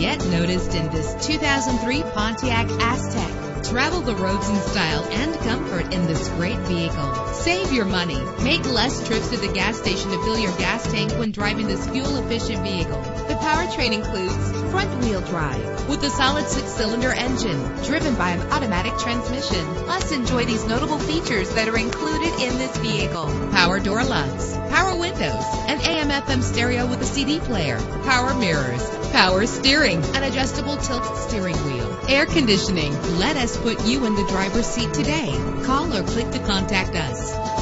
Get noticed in this 2003 Pontiac Aztek. Travel the roads in style and comfort in this great vehicle. Save your money. Make less trips to the gas station to fill your gas tank when driving this fuel-efficient vehicle. The powertrain includes front-wheel drive with a solid six-cylinder engine driven by an automatic transmission. Plus, enjoy these notable features that are included in this vehicle. Power door locks, power windows, an AM/FM stereo with a CD player, power mirrors, power steering, an adjustable tilt steering wheel, air conditioning. Let us put you in the driver's seat today. Call or click to contact us.